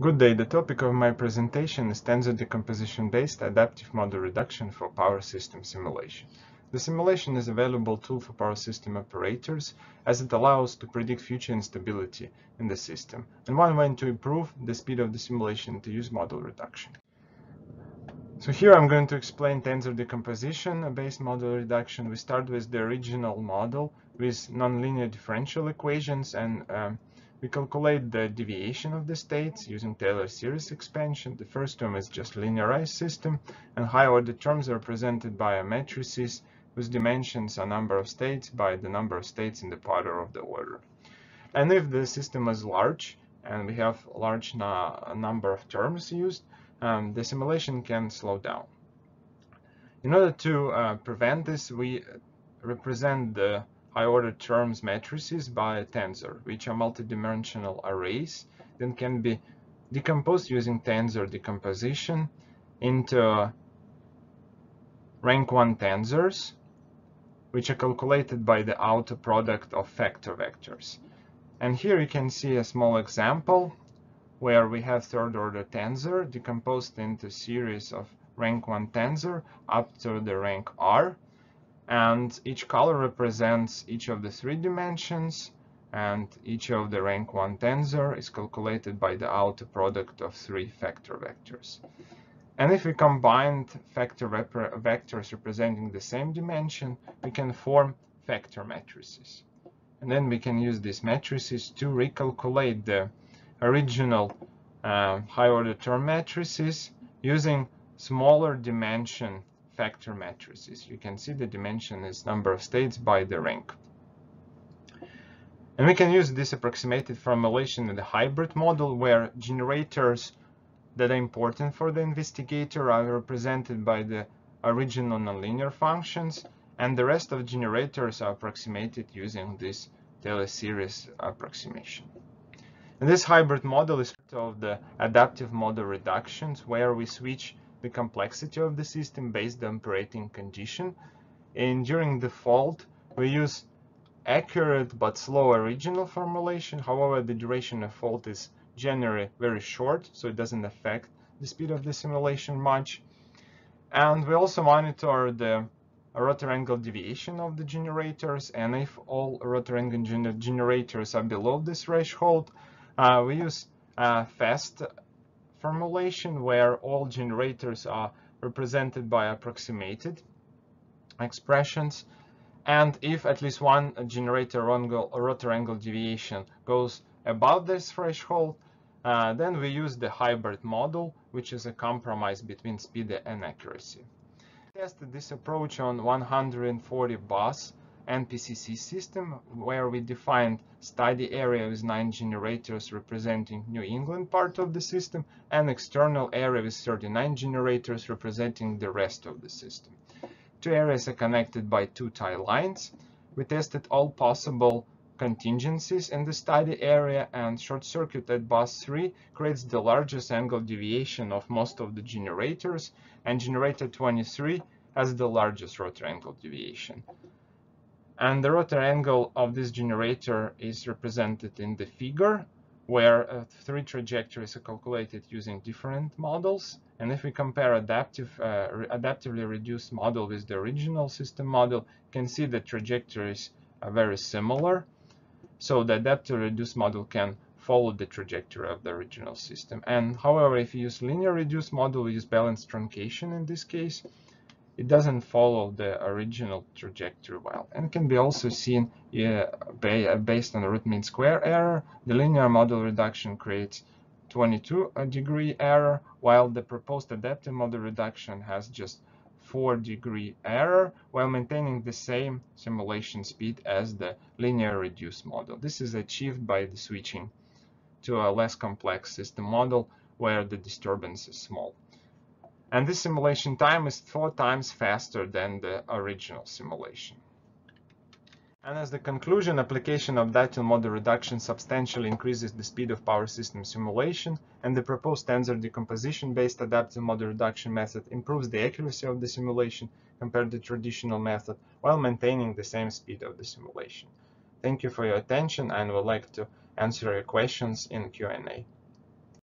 Good day, the topic of my presentation is tensor decomposition-based adaptive model reduction for power system simulation. The simulation is a valuable tool for power system operators as it allows to predict future instability in the system. And one way to improve the speed of the simulation to use model reduction. So here I'm going to explain tensor decomposition-based model reduction. We start with the original model with nonlinear differential equations and um, we calculate the deviation of the states using Taylor series expansion. The first term is just linearized system, and higher order terms are represented by matrices whose dimensions are number of states by the number of states in the order of the order. And if the system is large, and we have a large number of terms used, um, the simulation can slow down. In order to uh, prevent this, we represent the high-order terms matrices by a tensor, which are multidimensional arrays that can be decomposed using tensor decomposition into rank 1 tensors, which are calculated by the outer product of factor vectors. And here you can see a small example where we have third-order tensor decomposed into series of rank 1 tensor up to the rank R, and each color represents each of the three dimensions and each of the rank 1 tensor is calculated by the outer product of three factor vectors. And if we combine factor vectors representing the same dimension, we can form factor matrices. And then we can use these matrices to recalculate the original uh, high-order term matrices using smaller dimension factor matrices. You can see the dimension is number of states by the rank. And we can use this approximated formulation in the hybrid model where generators that are important for the investigator are represented by the original nonlinear functions and the rest of generators are approximated using this Taylor series approximation. And this hybrid model is part of the adaptive model reductions where we switch the complexity of the system based on operating condition. And during the fault, we use accurate but slow original formulation. However, the duration of fault is generally very short, so it doesn't affect the speed of the simulation much. And we also monitor the rotor angle deviation of the generators. And if all rotor angle generators are below this threshold, uh, we use uh, fast formulation where all generators are represented by approximated expressions. And if at least one generator angle, rotor angle deviation goes above this threshold, uh, then we use the hybrid model, which is a compromise between speed and accuracy. We tested this approach on 140 bus NPCC system where we defined study area with nine generators representing New England part of the system and external area with 39 generators representing the rest of the system. Two areas are connected by two tie lines. We tested all possible contingencies in the study area and short circuit at bus 3 creates the largest angle deviation of most of the generators and generator 23 has the largest rotor angle deviation. And the rotor angle of this generator is represented in the figure, where uh, three trajectories are calculated using different models. And if we compare adaptive, uh, re adaptively reduced model with the original system model, you can see the trajectories are very similar. So the adaptively reduced model can follow the trajectory of the original system. And however, if you use linear reduced model, we use balanced truncation in this case, it doesn't follow the original trajectory well and can be also seen yeah, based on the root mean square error. The linear model reduction creates 22 uh, degree error, while the proposed adaptive model reduction has just 4 degree error while maintaining the same simulation speed as the linear reduced model. This is achieved by the switching to a less complex system model where the disturbance is small. And this simulation time is four times faster than the original simulation. And as the conclusion, application of adaptive model reduction substantially increases the speed of power system simulation, and the proposed tensor decomposition-based adaptive model reduction method improves the accuracy of the simulation compared to the traditional method while maintaining the same speed of the simulation. Thank you for your attention and would like to answer your questions in Q&A.